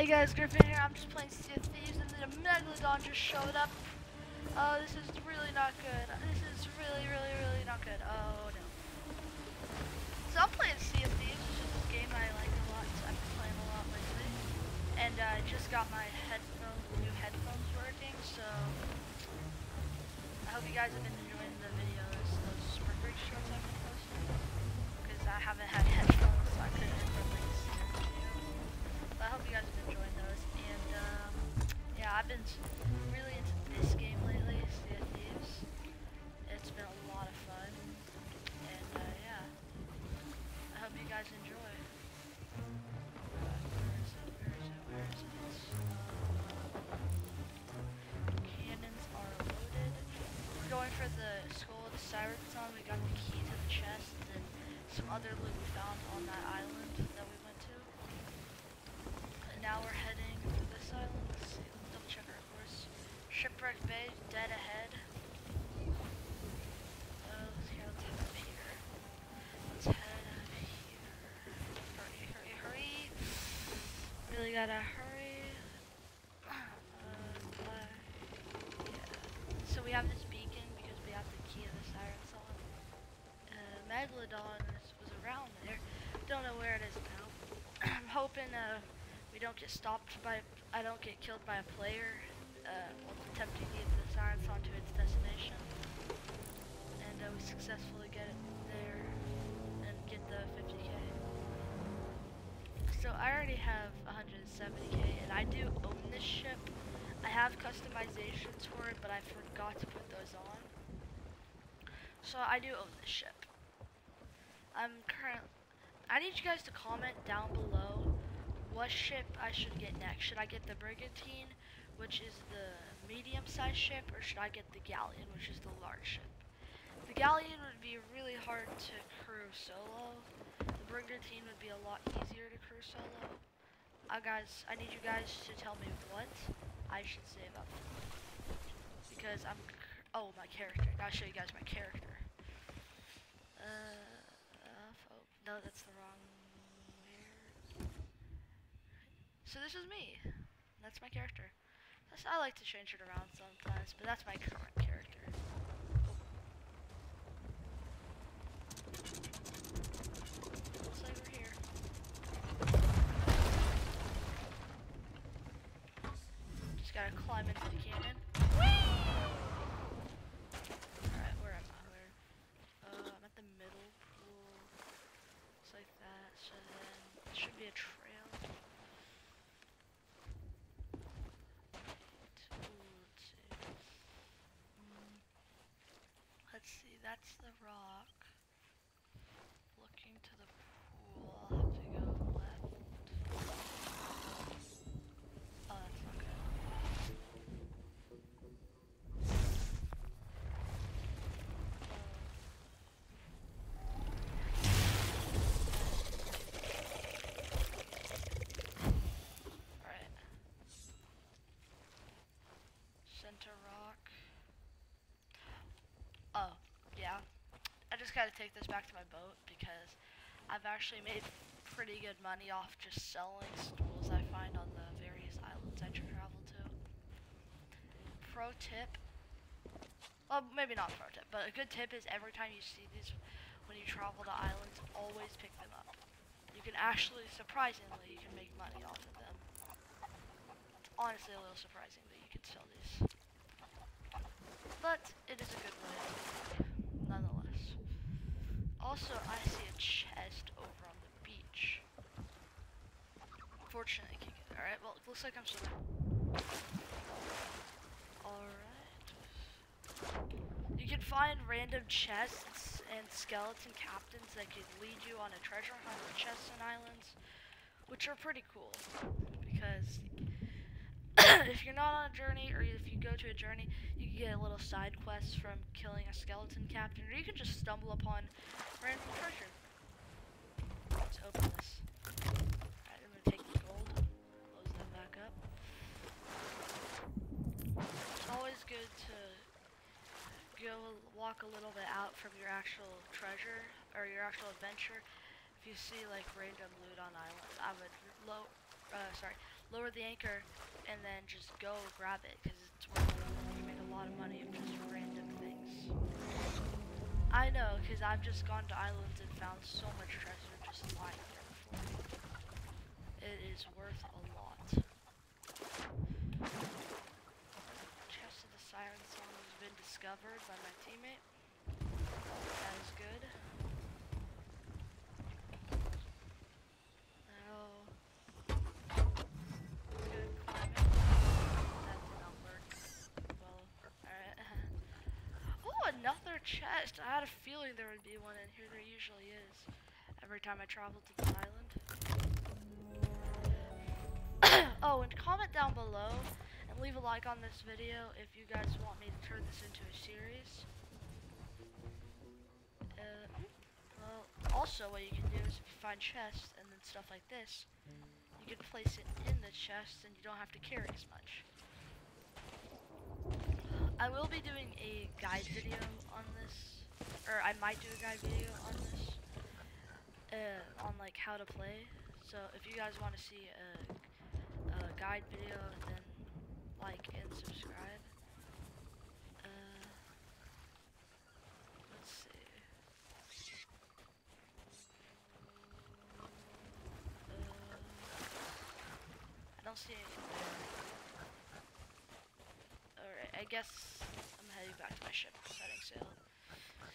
Hey guys, Griffin here. I'm just playing Sea of Thieves and then a Megalodon just showed up. Oh, this is really not good. This is really, really, really not good. Oh no. So I'm playing Sea of Thieves, which is a game I like a lot. So I've been playing a lot lately. And uh, I just got my headphones, new headphones working, so I hope you guys have been enjoying the videos, those spring break shorts I've been posting. Because I haven't had headphones, so I couldn't record I hope you guys have been enjoying those. And um, yeah, I've been really into this game lately, Sea of Thieves. It's been a lot of fun. And uh, yeah, I hope you guys enjoy. Going for the Skull of the Song. We got the key to the chest and some other loot we found on that island that we went to. And now we're heading to this island. Let's see. Let's double check our course. Shipwreck Bay, dead ahead. Uh, let's, here, let's head up here. Let's head up here. Hurry, hurry, hurry. Really gotta hurry. Uh, but, yeah. So we have this beacon because we have the key of the siren song. Uh, Megalodon was around there. Don't know where it is now. I'm hoping uh, we don't get stopped by, I don't get killed by a player uh, while attempting to get the siren song to its destination. And uh, we successfully get it there and get the 50k. So I already have 170k, and I do own this ship. I have customizations for it, but I forgot to put those on. So I do own this ship. I'm current. I need you guys to comment down below what ship I should get next. Should I get the Brigantine, which is the medium-sized ship, or should I get the Galleon, which is the large ship? The Galleon would be really hard to crew solo. The Brigantine would be a lot easier to crew solo. Uh, guys, I need you guys to tell me what I should say about. Because I'm, oh, my character. I'll show you guys my character. Uh, oh, no, that's the wrong? So this is me. That's my character. I like to change it around sometimes, but that's my current character. Looks like we're here. Just gotta climb into the cannon. Alright, where am I? Where? Uh, I'm at the middle pool. It's like that. So then, it should be a trail. Ooh, let's see. Mm, let's see, that's the rock. Looking to the pool, I'll have to go left. Oh, that's not good. Alright. Center rock. Oh, yeah. I just gotta take this back to my boat because I've actually made pretty good money off just selling stools I find on the various islands I travel to. Pro tip. Well, maybe not pro tip, but a good tip is every time you see these when you travel to islands, always pick them up. You can actually, surprisingly, you can make money off of them. It's honestly a little surprising that you can sell these. But it is a good nonetheless. Also, I see a chest over on the beach. Fortunately, I can't get it. Alright, well, it looks like I'm swimming. Alright. You can find random chests and skeleton captains that can lead you on a treasure hunt with chests and islands, which are pretty cool. Because if you're not on a journey, or if you go to a journey, you can get a little side quest from killing a skeleton captain, or you can just stumble upon random treasure. Let's open this. Alright, I'm gonna take the gold, close them back up. It's always good to go walk a little bit out from your actual treasure or your actual adventure. If you see like random loot on islands, I would low, uh, sorry, lower the anchor, and then just go grab it because it's worth it. You make a lot of money of just random things. I know, because I've just gone to islands and found so much treasure just lying there before. It is worth a lot. Chest of the Siren Song has been discovered by my teammate. That is good. Now, good climbing. That did not work. Well, alright. oh, another chest! I had a feeling there would be one in here. There usually is. Every time I travel to this island. oh, and comment down below and leave a like on this video if you guys want me to turn this into a series. Uh, also what you can do is if you find chests and then stuff like this, you can place it in the chest and you don't have to carry as much. I will be doing a guide video on this, or I might do a guide video on this, uh, on like how to play. So if you guys want to see a uh, guide video, then like and subscribe. Uh, let's see. Uh, I don't see anything there. Alright, I guess I'm heading back to my ship, setting sail.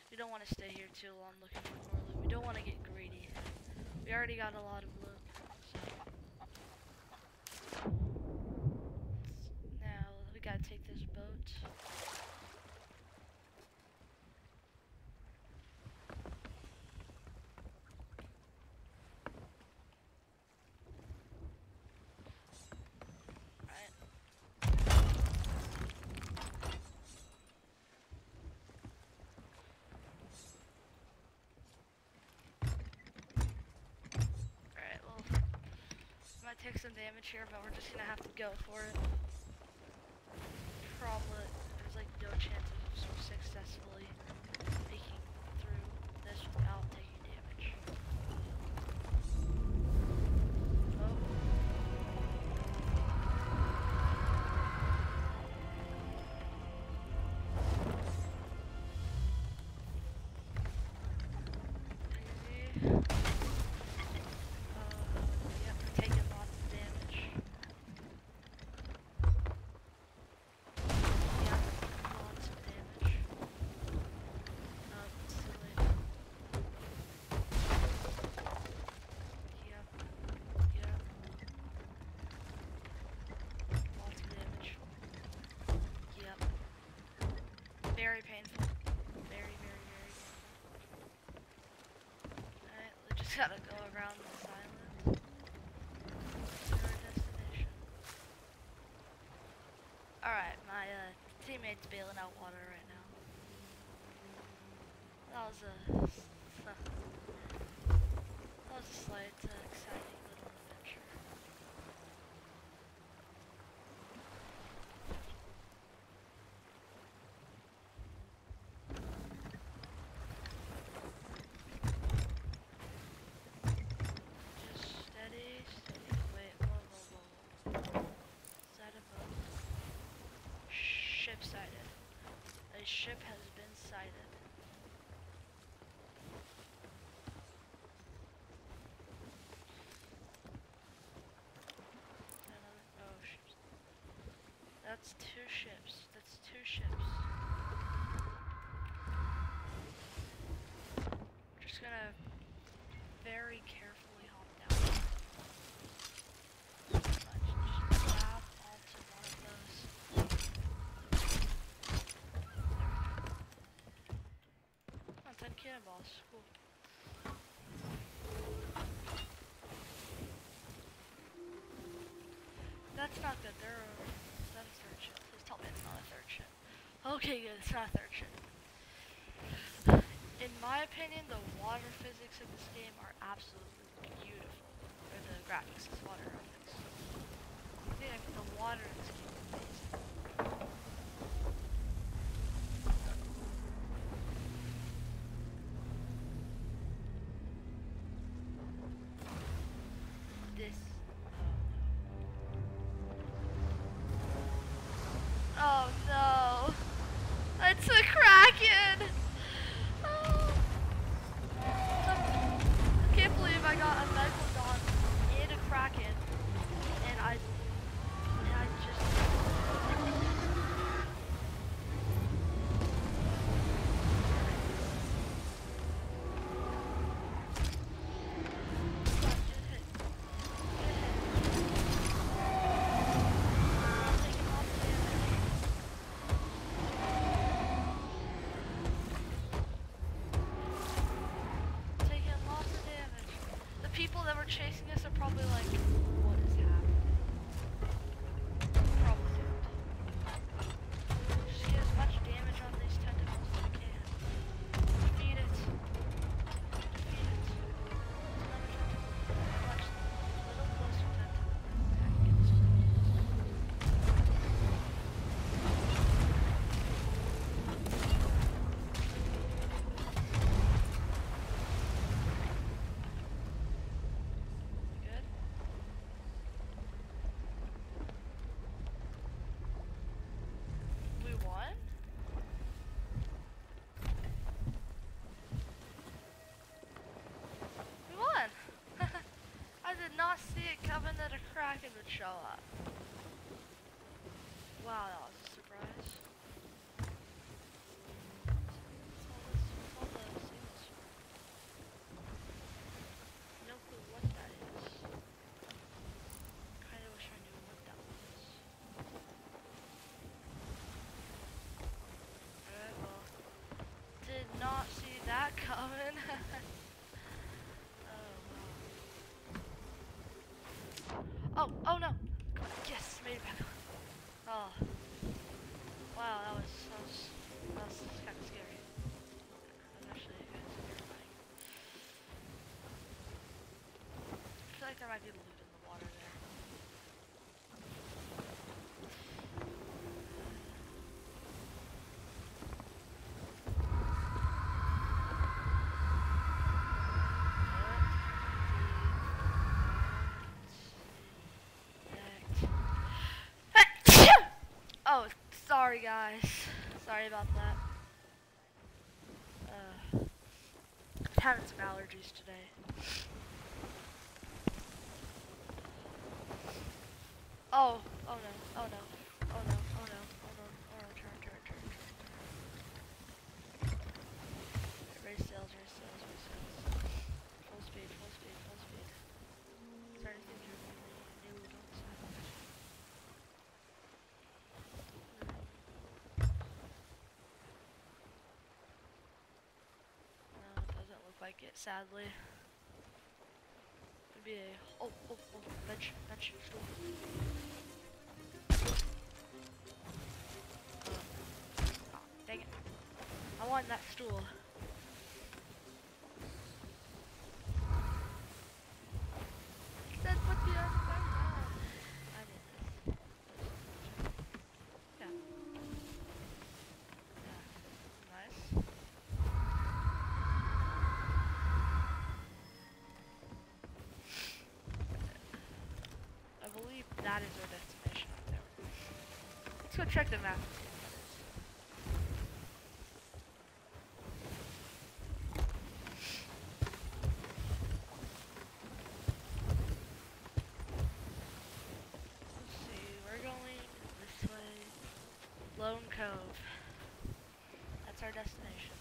We don't want to stay here too long looking for more loot. We don't want to get greedy. We already got a lot of loot. So. Now we gotta take this boat. Right. Alright, well, might take some damage here, but we're just gonna have to go for it. Probably, there's like no chance of successfully making through this without just gotta go around this island. To our destination. Alright, my uh, teammate's bailing out water right now. That was a that was a slight uh, exciting little adventure. Just steady, steady. Wait, whoa, whoa, whoa, whoa. Is that a boat? Ship sighted. A ship has been sighted. Another, oh, ships. That's two ships. That's two ships. Just gonna very carefully hop down. Just grab onto one of those. Oh, 10 cannonballs. Cool. That's not good. There are. Is that a third ship? Please tell me it's not a third ship. Okay, good. It's not a third ship. In my opinion, the water physics of this game are absolutely beautiful. Or the graphics, water graphics. I think like, the water in this game is amazing. Not see it coming that a kraken would show up. Wow, that was a surprise. No clue what that is. Kinda what. Did not see that coming. oh. Oh, no! Yes, made it back. Oh. Wow, that was, that was, that was kind of scary. That was actually kind of terrifying. I feel like there might be loot in the water there. Oh, sorry guys. Sorry about that. Uh, having some allergies today. Oh, oh no, oh no, oh no, oh no, oh no, turn, turn, turn, turn. Race sails, race sails, race sails. Full speed, full speed, full speed. Starting to get new don't stop. No, it doesn't look like it, sadly. It'd be a oh oh oh bench bench stool. Oh, dang it! I want that stool. Believe that is our destination. Let's go check the map. Lone Cove. That's our destination.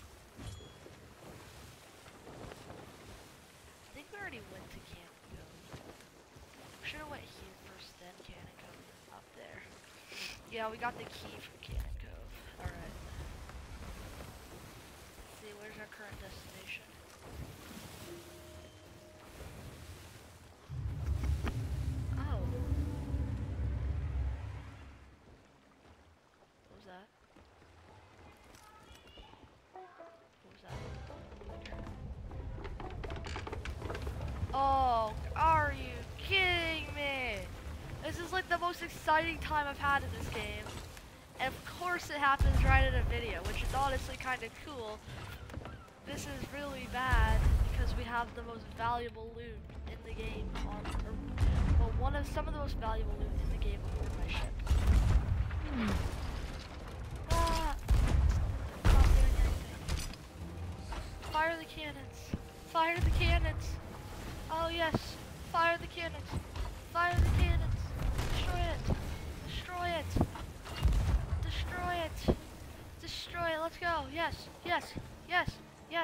I think we already went to Cannon Cove. Should have went here first, then Cannon Cove up there. Yeah, we got the key from Cannon Cove. Alright. Let's see, where's our current destination? Most exciting time I've had in this game. And of course it happens right in a video, which is honestly kind of cool. This is really bad because we have the most valuable loot in the game on, or, well, one of some of the most valuable loot in the game on my ship. Ah. Fire the cannons! Fire the cannons! Oh yes!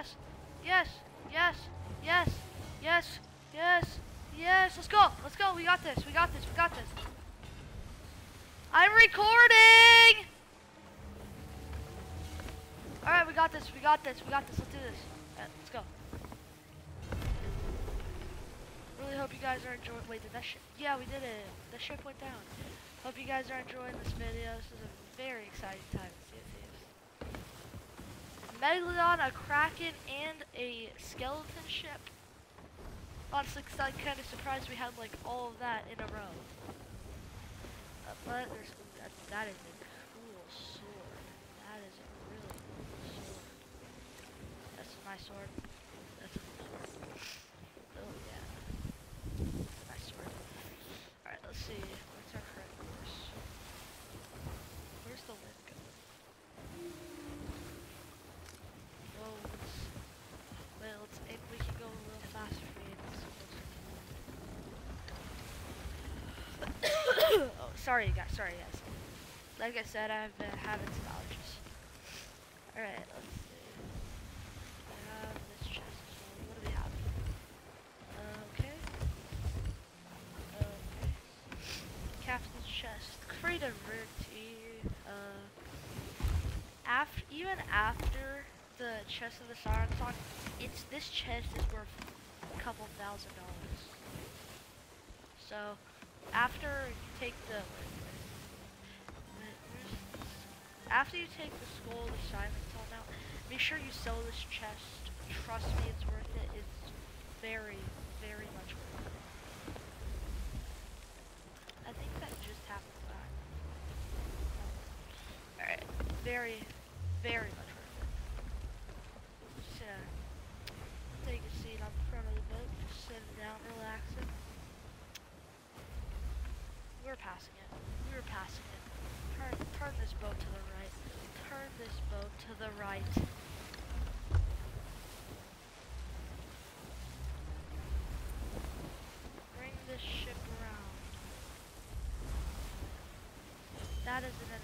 Yes! Yes! Yes! Yes! Yes! Yes! Yes! Let's go! Let's go! We got this! We got this! We got this! I'm recording! Alright, we got this! We got this! We got this! Let's do this! Let's go. Really hope you guys are enjoying. Wait, did that ship? Yeah, we did it. The ship went down. Hope you guys are enjoying this video. This is a very exciting time. Megalodon, a kraken, and a skeleton ship. Honestly, I'm kind of surprised we had like all of that in a row. Uh, but there's that, that is a cool sword. That is a really cool sword. That's my sword. That's a cool sword. Oh yeah. Nice sword. Alright, let's see. What's our current course? Where's the wind going? Whoa, let's, wait, let's, if we can go a little faster for me. It's supposed to sorry guys, sorry guys. Like I said, I've been having some allergies. Alright, let's see. We have this chest as. What do we have? Okay. Okay. Captain's chest. Freedom rarity. Uh, after, even after the chest of the siren song, it's this chest is worth a couple thousand dollars. So, after you take the after you take the skull the siren song out, make sure you sell this chest. Trust me, it's worth it. It's very, very much worth it. I think that just happened. Alright, very, very much worth it. Just uh, take a seat on the front of the boat, just sitting down, relaxing. We're passing it. We were passing it. Turn, turn this boat to the right. Turn this boat to the right. Bring this ship around. That is an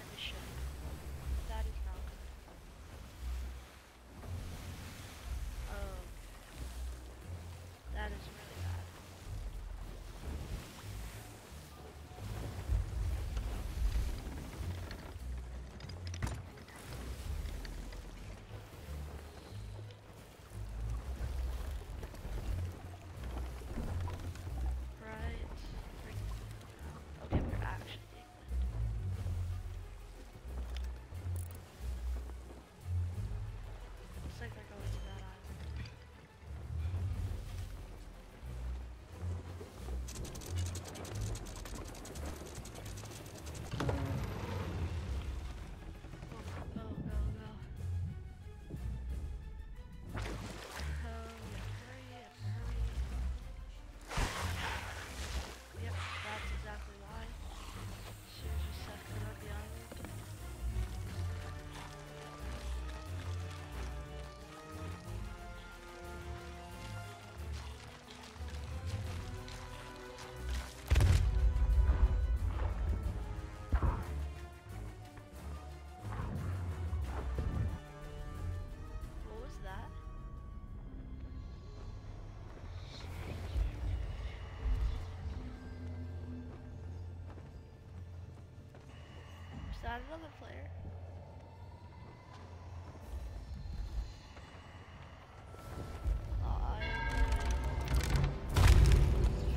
Is another player?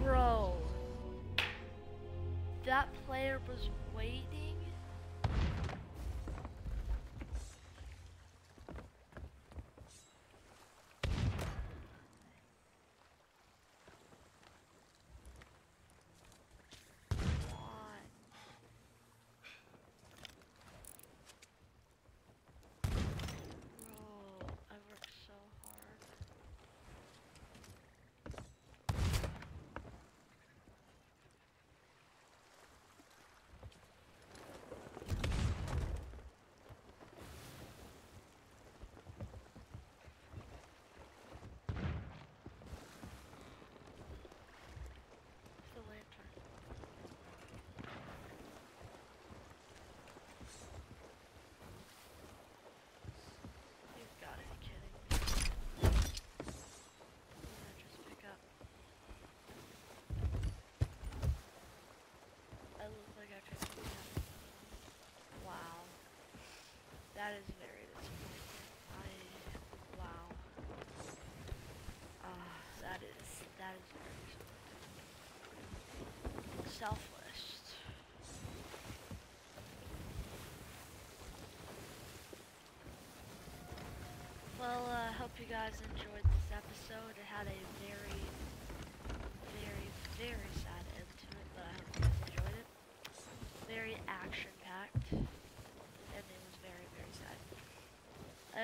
Bro. That player was waiting. Why? Bro, I worked so hard. The lantern. You've got to be kidding me. What did I just pick up? I look like I picked something up. Wow. That is very disappointing. I, wow. Ah, that is, that is very disappointing. Southwest. Well, I uh, hope you guys enjoyed this episode. It had a very, very, very sad end to it, but I hope you guys enjoyed it. Very action-packed, and it was very, very sad.